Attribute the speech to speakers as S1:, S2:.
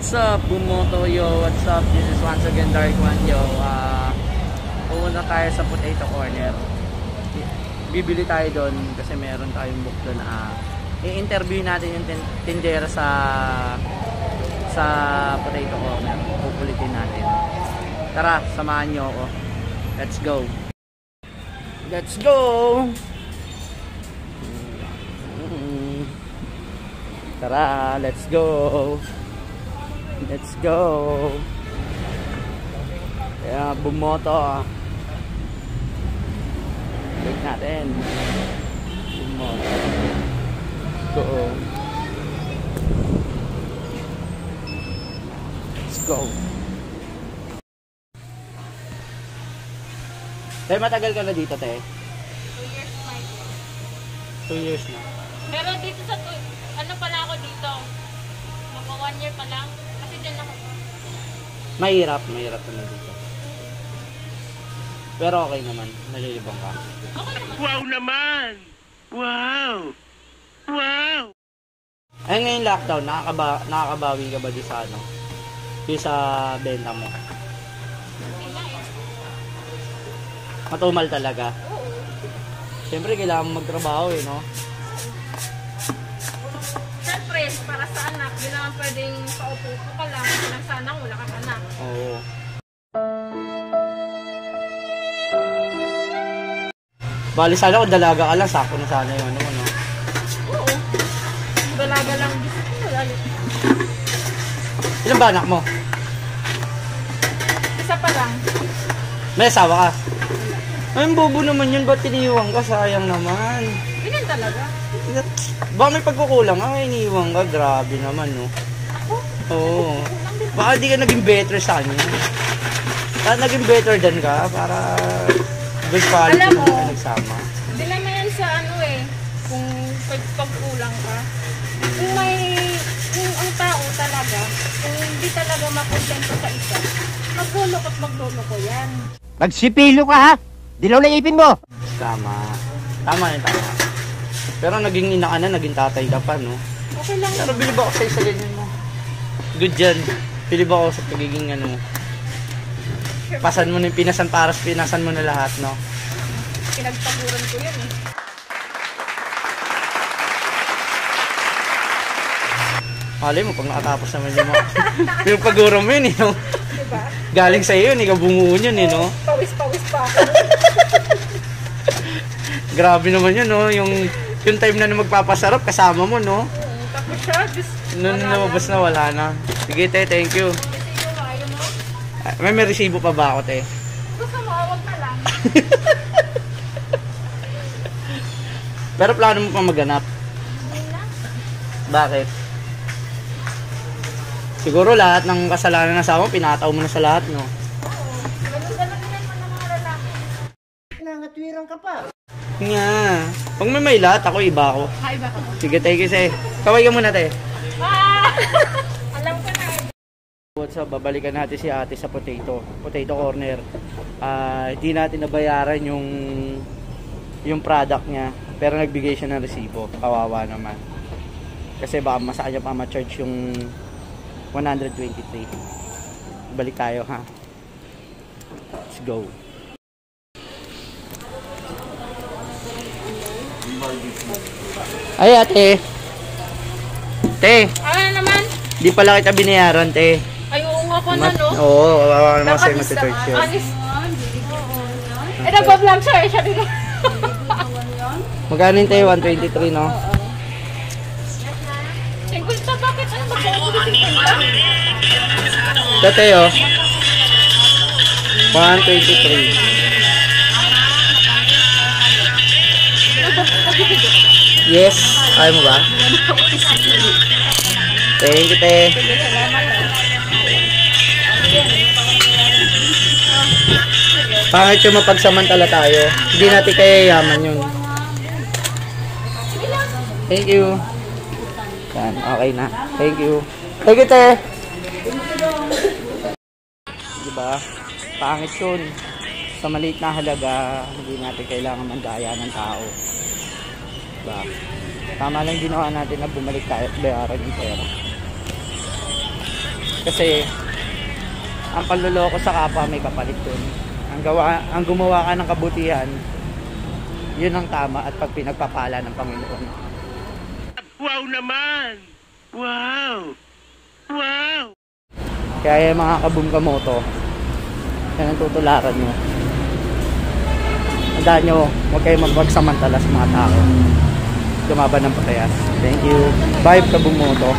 S1: what's up? Bumoto yo, what's up? This is once again Dark One yo. Uh, pumunta tayo sa potato corner. Bibili tayo doon kasi meron tayong book doon. Uh, i-interview natin yung tin- tindera sa sa potato corner. Pupulitin natin. Tara, samahan nyo ako. Let's go. Let's go! Tara, let's go! Let's go! Kaya bumoto ah. Wait natin. Bumoto. Go. Let's go. Te, matagal ka na dito, te?
S2: Two years na ito.
S1: Two years na.
S2: Pero dito sa, tu- ano pala ako dito? Mga one year pa lang.
S1: Mahirap, mahirap na dito. Pero okay naman, nalilibang ka.
S3: Wow naman! Wow! Wow!
S1: Ay, ngayon lockdown, nakakaba nakakabawi ka ba di sa ano? Di sa benta mo? Matumal talaga. Siyempre, kailangan mo magtrabaho eh, no?
S2: Kang anak.
S1: Oo. Bali sana kung dalaga ka lang, sakto na sana yung ano mo, no?
S2: Oo. Dalaga lang gusto ko. Wala.
S1: Ilan ba anak mo?
S2: Isa pa lang.
S1: May asawa ka? Ay, bobo naman yun. Ba't iniiwan ka? Sayang naman.
S2: Ganyan talaga.
S1: Baka may pagkukulang ka, iniiwan ka. Grabe naman, no? Oo. Baka di ka naging better sa kanya. Baka naging better than ka para good quality
S2: Alam mo,
S1: na kayo nagsama.
S2: Hindi naman yan sa ano eh. Kung pag pagkulang ka. Kung may, kung ang tao talaga, kung hindi talaga makontento sa isa, maglulok at magluloko yan.
S4: Magsipilo ka ha! Dilaw na ipin mo!
S1: Tama. Tama yun, tama. Pero naging ina ka na, naging tatay ka pa, no?
S2: Okay lang.
S1: Pero bilib ako sa'yo sa ganyan mo. Good dyan. Bilib ako sa pagiging ano. Pasan mo na yung pinasan paras, pinasan mo na lahat, no?
S2: Pinagpaguran ko yan eh.
S1: Malay mo, pag nakatapos naman yung mga... yung paguro mo yun, eh, no?
S2: Diba?
S1: Galing sa'yo yun, ikaw bumuo yun, eh, no?
S2: Pawis-pawis pa ako.
S1: Grabe naman yun, no? Yung, yung time na, magpapasarap, kasama mo, no?
S2: Mm, Tapos siya, just... Wala
S1: lumabas na, wala na. Sige, te, thank you. Ah, May, may resibo pa ba ako, te?
S2: gusto mo, awag na lang.
S1: Pero plano mo pa maganap.
S2: Na.
S1: Bakit? Siguro lahat ng kasalanan ng asawa mo, pinataw mo na sa lahat, no?
S2: Oo. Ganun-ganun yan mo ng mga lalaki.
S4: Nangatwirang ka pa!
S1: Nga. Pag may may lahat, ako iba ako.
S2: Hi, ba ka?
S1: Sige, thank you, say. Kaway ka muna, te.
S2: Ah!
S1: What's up? Babalikan natin si ate sa potato. Potato corner. Ah, hindi natin nabayaran yung yung product niya. Pero nagbigay siya ng resibo. Kawawa naman. Kasi baka masaka niya pa ma-charge yung 123. Balik tayo ha. Let's go. Ay ate. Te,
S2: Ano naman?
S1: di pala kita binayaran te.
S2: Oo po na, no?
S1: Oo, kawawa naman sa'yo
S2: naman.
S1: yun.
S2: Alis. Eh, nagpa-vlog siya eh. Siya din.
S1: Magkano yung tayo? 123, no?
S2: Tingkol sa bakit? Ano ba?
S1: Dati, oh. 123.
S2: Nagbibigay.
S1: Yes. Ayaw mo ba? Thank you, te.
S2: Salamat. Ah.
S1: Pangit yung mapagsamantala tayo. Hindi natin kaya yaman yun. Thank you. Yan, okay na. Thank you. Thank you, te. Diba? Pangit yun. Sa maliit na halaga, hindi natin kailangan mandaya ng tao. Diba? Tama lang ginawa natin na bumalik tayo at bayaran yung pera. Kasi ang panluloko sa kapwa may kapalit dun. Ang, gawa, ang gumawa ka ng kabutihan, yun ang tama at pag pinagpapala ng Panginoon.
S3: Wow naman! Wow! Wow!
S1: Kaya yung mga kabungkamoto, yan ang tutularan nyo. Tandaan nyo, huwag kayo magpagsamantala sa mga tao. Lumaban ng patayas. Thank you. Bye, kabungmoto.